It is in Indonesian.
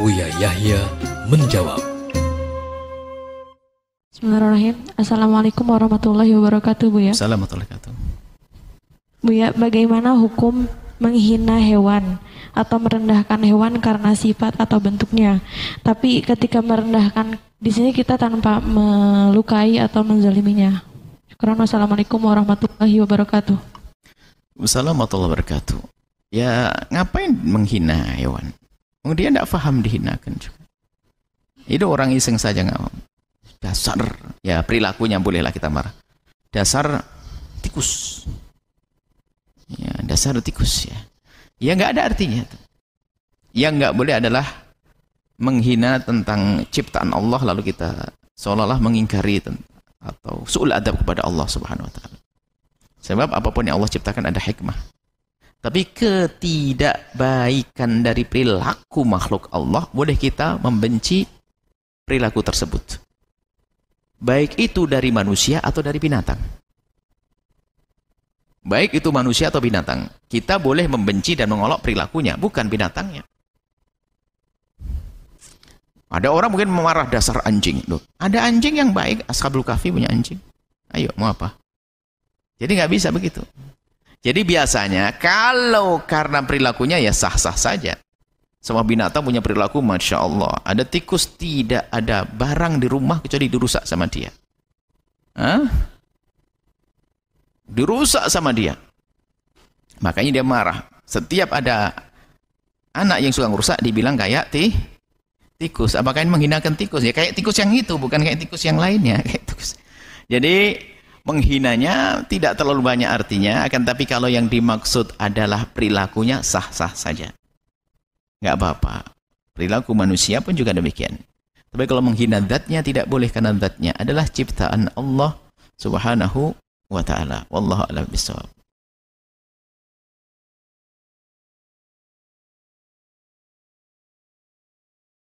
Buya Yahya menjawab. Bismillahirrahmanirrahim. Assalamualaikum warahmatullahi wabarakatuh, Bu ya. Assalamualaikum warahmatullahi wabarakatuh. Bu ya, bagaimana hukum menghina hewan atau merendahkan hewan karena sifat atau bentuknya? Tapi ketika merendahkan di sini kita tanpa melukai atau menzaliminya. Syukran. Wassalamualaikum warahmatullahi wabarakatuh. Wassalamualaikum warahmatullahi wabarakatuh. Ya, ngapain menghina hewan? Kemudian tidak paham dihinakan juga. Itu orang iseng saja nggak paham. Dasar, ya perilakunya bolehlah kita marah. Dasar tikus. Ya, dasar tikus ya. Ya nggak ada artinya. Yang nggak boleh adalah menghina tentang ciptaan Allah lalu kita seolah-olah mengingkari atau su'ul adab kepada Allah Subhanahu wa taala. Sebab apa pun yang Allah ciptakan ada hikmah. Tapi ketidakbaikan dari perilaku makhluk Allah boleh kita membenci perilaku tersebut. Baik itu dari manusia atau dari binatang. Baik itu manusia atau binatang. Kita boleh membenci dan mengolok perilakunya, bukan binatangnya. Ada orang mungkin memarah dasar anjing. Loh, ada anjing yang baik, Ashabul Kahfi punya anjing. Ayo, mau apa? Jadi nggak bisa begitu. Jadi biasanya kalau karena perilakunya ya sah-sah saja. Semua binatang punya perilaku Masya Allah. Ada tikus tidak ada barang di rumah kecuali dirusak sama dia. Hah? Dirusak sama dia. Makanya dia marah. Setiap ada anak yang suka merusak dibilang kayak ti tikus. Apakah ini menghinakan tikus? Ya kayak tikus yang itu, bukan kayak tikus yang lainnya. Kayak tikus. Jadi menghinanya tidak terlalu banyak artinya, akan tapi kalau yang dimaksud adalah perilakunya sah-sah saja. Nggak apa-apa. Perilaku manusia pun juga demikian. Tapi kalau menghina zatnya tidak boleh karena zatnya adalah ciptaan Allah Subhanahu wa taala. Wallahu a'lam bishawab.